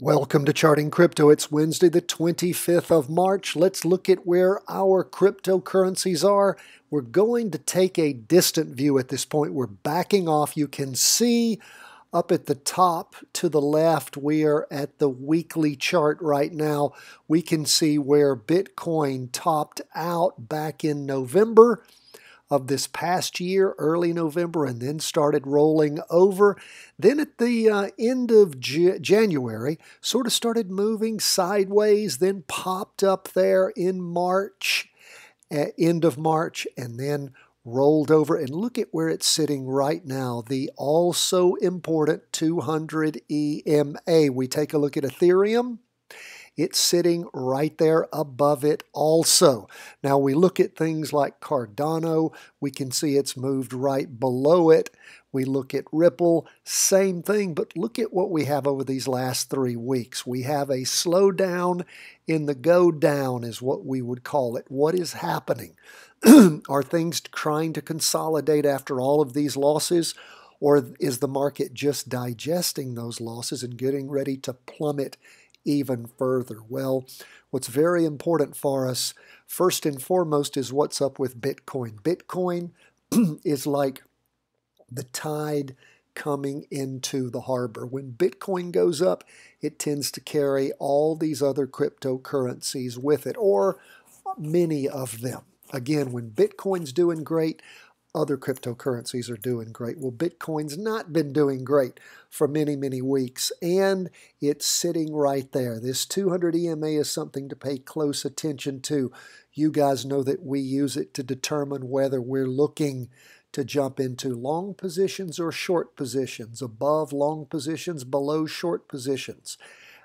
Welcome to Charting Crypto. It's Wednesday, the 25th of March. Let's look at where our cryptocurrencies are. We're going to take a distant view at this point. We're backing off. You can see up at the top to the left, we are at the weekly chart right now. We can see where Bitcoin topped out back in November of this past year, early November, and then started rolling over. Then at the uh, end of J- January, sort of started moving sideways, then popped up there in March, uh, end of March, and then rolled over. And look at where it's sitting right now, the also important 200 EMA. We take a look at Ethereum. It's sitting right there above it also. Now we look at things like Cardano, we can see it's moved right below it. We look at Ripple, same thing, but look at what we have over these last three weeks. We have a slowdown in the go down, is what we would call it. What is happening? Are things trying to consolidate after all of these losses? Or is the market just digesting those losses and getting ready to plummet even further? Well, what's very important for us, first and foremost, is what's up with Bitcoin. Bitcoin is like the tide coming into the harbor. When Bitcoin goes up, it tends to carry all these other cryptocurrencies with it, or many of them. Again, when Bitcoin's doing great, other cryptocurrencies are doing great. Well, Bitcoin's not been doing great for many, many weeks, and it's sitting right there. This 200 EMA is something to pay close attention to. You guys know that we use it to determine whether we're looking to jump into long positions or short positions, above long positions, below short positions.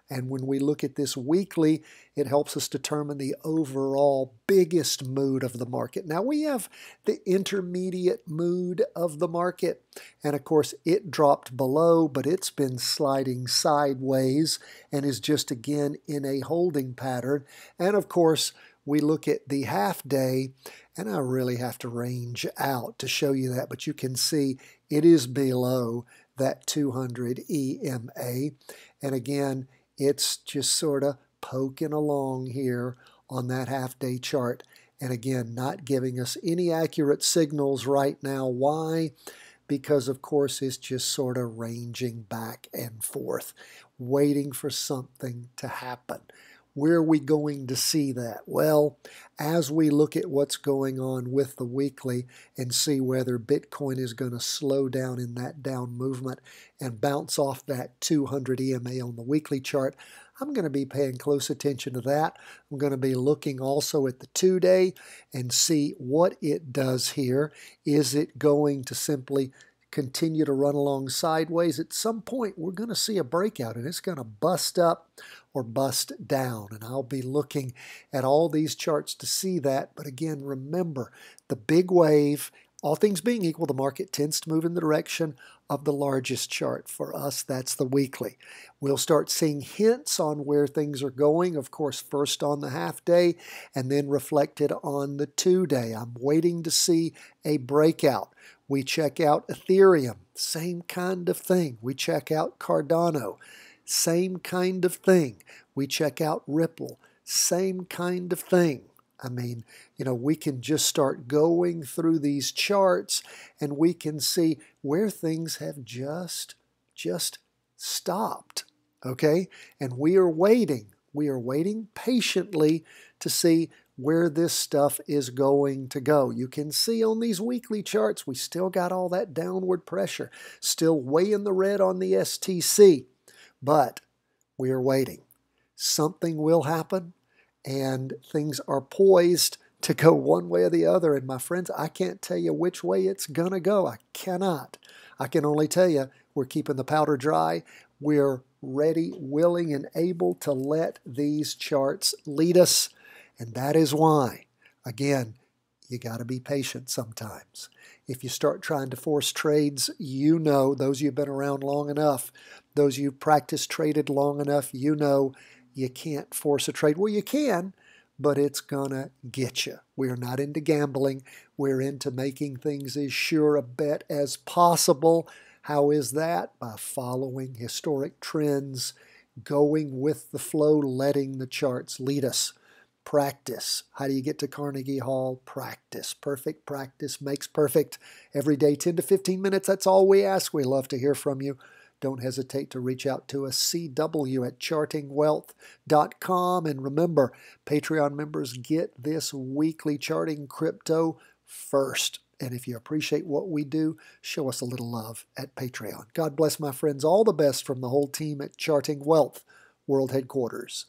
And when we look at this weekly, it helps us determine the overall biggest mood of the market. Now we have the intermediate mood of the market. And of course, it dropped below, but it's been sliding sideways and is just again in a holding pattern. And of course, we look at the half day, and I really have to range out to show you that, but you can see it is below that 200 EMA. And again, it's just sort of poking along here on that half day chart. And again, not giving us any accurate signals right now. Why? Because, of course, it's just sort of ranging back and forth, waiting for something to happen. Where are we going to see that? Well, as we look at what's going on with the weekly and see whether Bitcoin is going to slow down in that down movement and bounce off that 200 EMA on the weekly chart, I'm going to be paying close attention to that. I'm going to be looking also at the two day and see what it does here. Is it going to simply continue to run along sideways, at some point we're going to see a breakout and it's going to bust up or bust down. And I'll be looking at all these charts to see that. But again, remember the big wave, all things being equal, the market tends to move in the direction of the largest chart. For us, that's the weekly. We'll start seeing hints on where things are going, of course, first on the half day and then reflected on the two day. I'm waiting to see a breakout. We check out Ethereum, same kind of thing. We check out Cardano, same kind of thing. We check out Ripple, same kind of thing. I mean, you know, we can just start going through these charts and we can see where things have just just stopped. Okay? And we are waiting. We are waiting patiently to see where this stuff is going to go. You can see on these weekly charts, we still got all that downward pressure, still way in the red on the STC, but we are waiting. Something will happen, and things are poised to go one way or the other. And my friends, I can't tell you which way it's going to go. I cannot. I can only tell you we're keeping the powder dry. We're ready, willing, and able to let these charts lead us and that is why, again, you got to be patient sometimes. If you start trying to force trades, you know, those you've been around long enough, those you've practiced traded long enough, you know you can't force a trade. Well, you can, but it's going to get you. We're not into gambling. We're into making things as sure a bet as possible. How is that? By following historic trends, going with the flow, letting the charts lead us. Practice. How do you get to Carnegie Hall? Practice. Perfect practice makes perfect. Every day, 10 to 15 minutes. That's all we ask. We love to hear from you. Don't hesitate to reach out to us, cw at chartingwealth.com. And remember, Patreon members get this weekly charting crypto first. And if you appreciate what we do, show us a little love at Patreon. God bless my friends. All the best from the whole team at Charting Wealth World Headquarters.